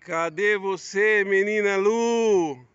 Cadê você, menina Lu?